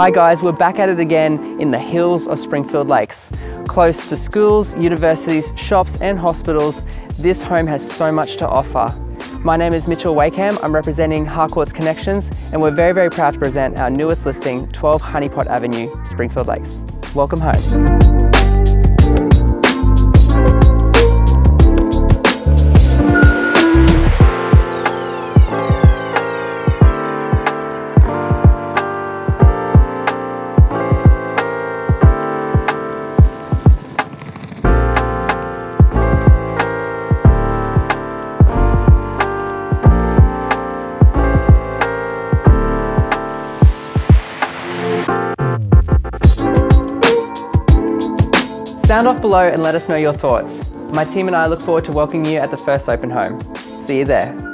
Hi guys, we're back at it again in the hills of Springfield Lakes. Close to schools, universities, shops and hospitals, this home has so much to offer. My name is Mitchell Wakeham, I'm representing Harcourts Connections and we're very, very proud to present our newest listing, 12 Honeypot Avenue, Springfield Lakes. Welcome home. Sound off below and let us know your thoughts. My team and I look forward to welcoming you at the first open home. See you there.